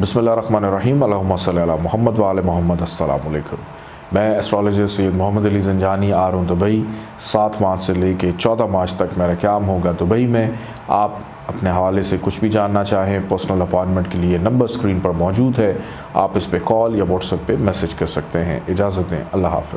बसमीम मोहम्मद वाल मोहम्मद। अल्लाम मैं एस्ट्रोलॉजर सैद मोहम्मद अली जंजानी आ रहा हूँ दुबई, सात मार्च से लेके चौदह मार्च तक मेरा क्याम होगा दुबई में। आप अपने हवाले से कुछ भी जानना चाहें पर्सनल अपॉइंटमेंट के लिए नंबर स्क्रीन पर मौजूद है। आप इस पर कॉल या व्हाट्सएप पे मैसेज कर सकते हैं। इजाज़त दें। अल्लाह हाफ़